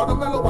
or the little.